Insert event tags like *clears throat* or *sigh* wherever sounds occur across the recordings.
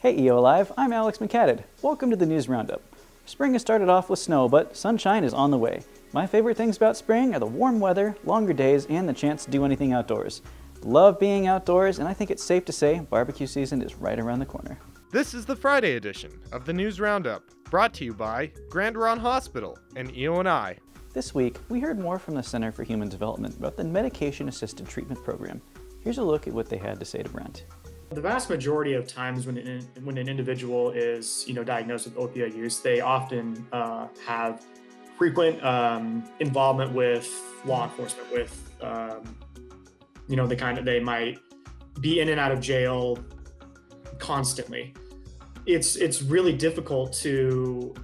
Hey EO Alive, I'm Alex McCadden. Welcome to the News Roundup. Spring has started off with snow, but sunshine is on the way. My favorite things about spring are the warm weather, longer days, and the chance to do anything outdoors. Love being outdoors, and I think it's safe to say barbecue season is right around the corner. This is the Friday edition of the News Roundup, brought to you by Grande Ronde Hospital and EONI. This week, we heard more from the Center for Human Development about the Medication Assisted Treatment Program. Here's a look at what they had to say to Brent. The vast majority of times when an, when an individual is you know diagnosed with opioid use, they often uh, have frequent um, involvement with law enforcement, with um, you know the kind of they might be in and out of jail constantly. It's it's really difficult to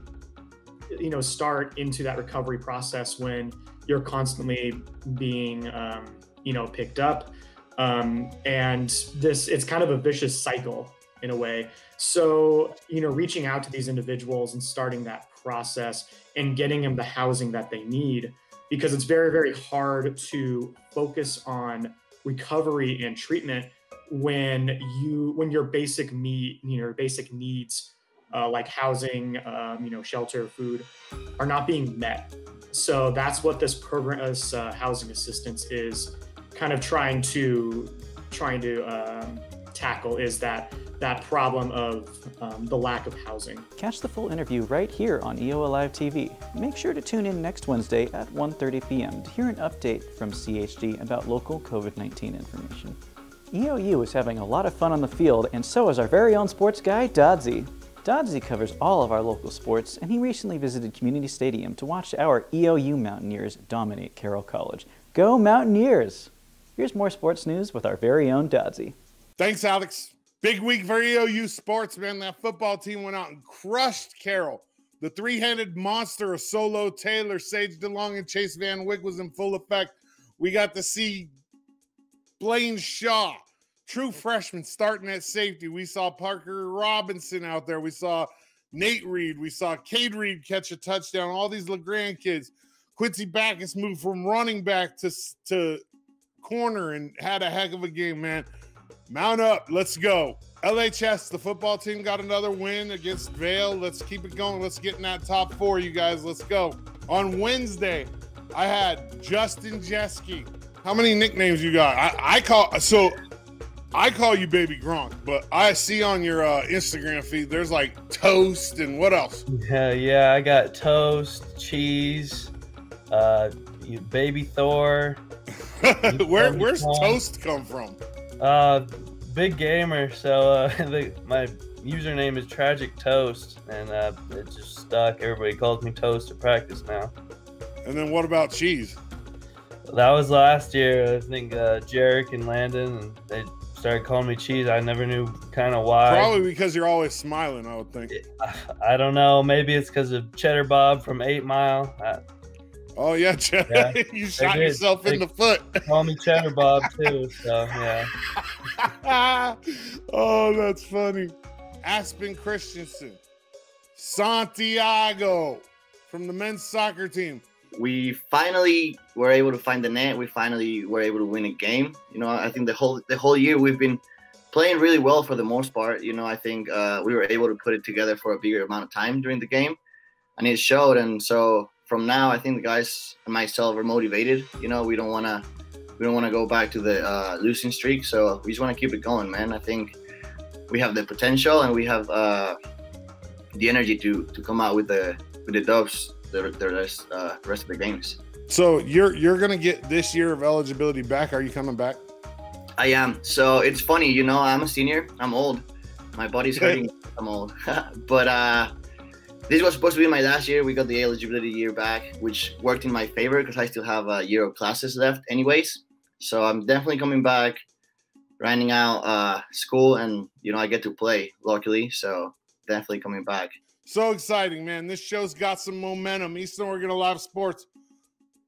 you know start into that recovery process when you're constantly being um, you know picked up um, and this it's kind of a vicious cycle in a way. So you know reaching out to these individuals and starting that process and getting them the housing that they need because it's very very hard to focus on recovery and treatment when you when your basic need you know basic needs uh, like housing um, you know shelter food are not being met. So that's what this program this uh, housing assistance is kind of trying to trying to um, tackle is that that problem of um, the lack of housing. Catch the full interview right here on EO Alive TV. Make sure to tune in next Wednesday at 1.30 p.m. to hear an update from CHD about local COVID-19 information. EOU is having a lot of fun on the field, and so is our very own sports guy, Doddsy. Doddsy covers all of our local sports, and he recently visited Community Stadium to watch our EOU Mountaineers dominate Carroll College. Go Mountaineers! Here's more sports news with our very own Doddsy. Thanks, Alex. Big week for EOU sports, man. That football team went out and crushed Carroll. The three-handed monster of Solo Taylor, Sage DeLong, and Chase Van Wyck was in full effect. We got to see Blaine Shaw, true freshman, starting at safety. We saw Parker Robinson out there. We saw Nate Reed. We saw Cade Reed catch a touchdown. All these La Grande kids. Quincy Backus moved from running back to, to corner and had a heck of a game, man. Mount up. Let's go. LHS, the football team got another win against Vale. Let's keep it going. Let's get in that top four, you guys. Let's go. On Wednesday, I had Justin Jeske. How many nicknames you got? I, I call so I call you Baby Gronk, but I see on your uh, Instagram feed there's like toast and what else? Yeah, yeah, I got toast, cheese, uh, Baby Thor, *laughs* Where where's toast come from? Uh, big gamer. So uh, *laughs* the, my username is Tragic Toast, and uh, it just stuck. Everybody calls me Toast at practice now. And then what about cheese? That was last year. I think uh, Jarek and Landon, and they started calling me cheese. I never knew kind of why. Probably because you're always smiling. I would think. I don't know. Maybe it's because of Cheddar Bob from Eight Mile. I, Oh yeah, Ch- yeah. *laughs* you shot yourself they in the foot. Call me Cheddar Bob *laughs* too. So yeah. *laughs* oh, that's funny. Aspen Christensen, Santiago from the men's soccer team. We finally were able to find the net. We finally were able to win a game. You know, I think the whole the whole year we've been playing really well for the most part. You know, I think uh, we were able to put it together for a bigger amount of time during the game, and it showed. And so from now, I think the guys and myself are motivated. You know, we don't want to we don't want to go back to the uh, losing streak, so we just want to keep it going, man. I think we have the potential and we have uh, the energy to to come out with the with the dubs the, the rest uh, rest of the games. So you're you're gonna get this year of eligibility back. Are you coming back? I am. So it's funny, you know, I'm a senior. I'm old. My body's *laughs* hurting. I'm old, *laughs* but uh, this was supposed to be my last year. We got the eligibility year back, which worked in my favor because I still have a year of classes left, anyways. So I'm definitely coming back, grinding out uh, school, and you know I get to play. Luckily, so definitely coming back. So exciting, man! This show's got some momentum. Eastern Oregon Alive Sports.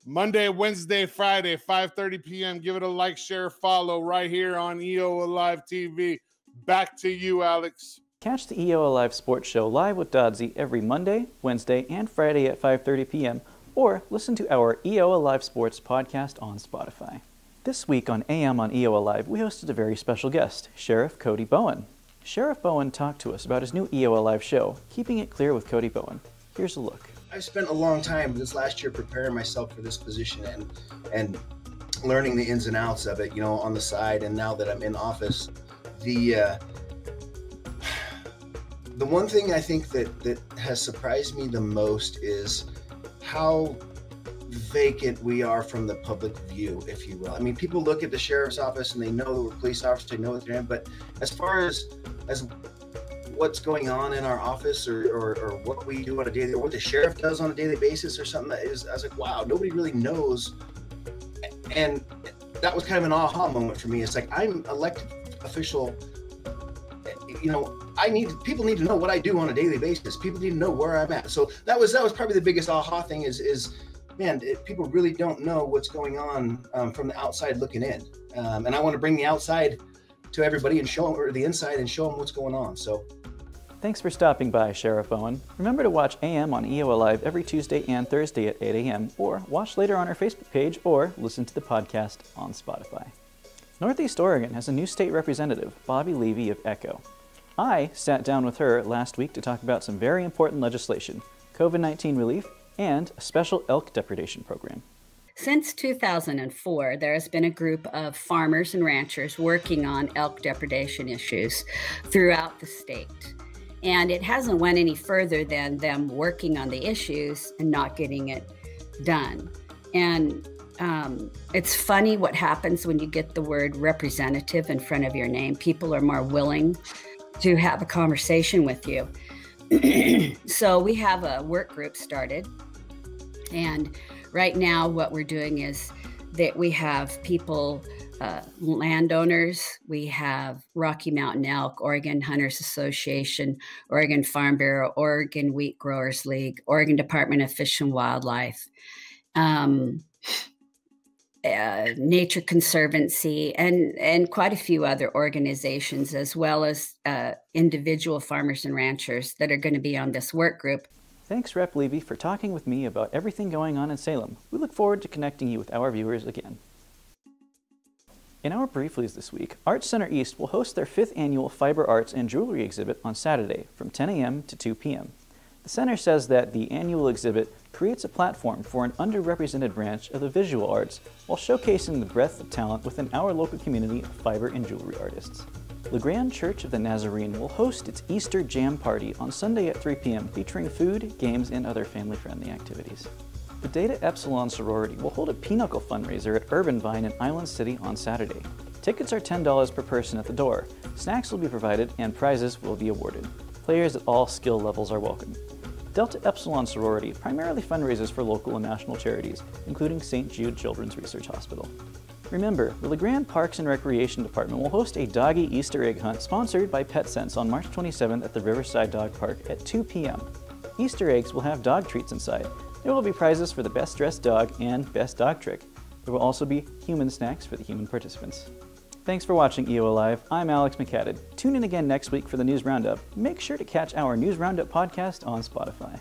Monday, Wednesday, Friday, 5:30 p.m. Give it a like, share, follow right here on EO Alive TV. Back to you, Alex. Catch the EO Alive Sports Show live with Doddsy every Monday, Wednesday, and Friday at 5.30 p.m. or listen to our EO Alive Sports podcast on Spotify. This week on AM on EO Alive, we hosted a very special guest, Sheriff Cody Bowen. Sheriff Bowen talked to us about his new EO Alive show, Keeping It Clear with Cody Bowen. Here's a look. I've spent a long time this last year preparing myself for this position and and learning the ins and outs of it, you know, on the side. And now that I'm in office, the uh, the one thing I think that that has surprised me the most is how vacant we are from the public view, if you will. I mean, people look at the sheriff's office and they know that we're police officers, they know what they're in, but as far as as what's going on in our office or, or, or what we do on a daily or what the sheriff does on a daily basis or something that is I was like, wow, nobody really knows. And that was kind of an aha moment for me. It's like I'm elected official you know i need people need to know what i do on a daily basis people need to know where i'm at so that was that was probably the biggest aha thing is is man it, people really don't know what's going on um, from the outside looking in um, and i want to bring the outside to everybody and show them or the inside and show them what's going on so Thanks for stopping by, Sheriff Bowen. Remember to watch AM on EO Alive every Tuesday and Thursday at 8 a.m., or watch later on our Facebook page, or listen to the podcast on Spotify. Northeast Oregon has a new state representative, Bobby Levy of ECHO. I sat down with her last week to talk about some very important legislation, COVID 19 relief, and a special elk depredation program. Since 2004, there has been a group of farmers and ranchers working on elk depredation issues throughout the state. And it hasn't went any further than them working on the issues and not getting it done. And um, it's funny what happens when you get the word representative in front of your name. People are more willing to have a conversation with you. *clears throat* so we have a work group started. And right now, what we're doing is that we have people, uh, landowners, we have Rocky Mountain Elk, Oregon Hunters Association, Oregon Farm Bureau, Oregon Wheat Growers League, Oregon Department of Fish and Wildlife. Um, uh, Nature Conservancy, and and quite a few other organizations, as well as uh, individual farmers and ranchers that are going to be on this work group. Thanks, Rep Levy, for talking with me about everything going on in Salem. We look forward to connecting you with our viewers again. In our brieflies this week, Arts Center East will host their fifth annual Fiber Arts and Jewelry exhibit on Saturday from 10 a.m. to 2 p.m. The center says that the annual exhibit creates a platform for an underrepresented branch of the visual arts while showcasing the breadth of talent within our local community of fiber and jewelry artists. La Grande Church of the Nazarene will host its Easter Jam Party on Sunday at 3 p.m. featuring food, games, and other family-friendly activities. The Delta Epsilon sorority will hold a Pinochle fundraiser at Urban Vine in Island City on Saturday. Tickets are $10 per person at the door. Snacks will be provided and prizes will be awarded. Players at all skill levels are welcome. Delta Epsilon sorority primarily fundraises for local and national charities, including St. Jude Children's Research Hospital. Remember, the La Grande Parks and Recreation Department will host a doggy Easter egg hunt sponsored by PetSense on March 27th at the Riverside Dog Park at 2 p.m. Easter eggs will have dog treats inside. There will be prizes for the best dressed dog and best dog trick. There will also be human snacks for the human participants. Thanks for watching EO Alive. I'm Alex McCadden. Tune in again next week for the News Roundup. Make sure to catch our News Roundup podcast on Spotify.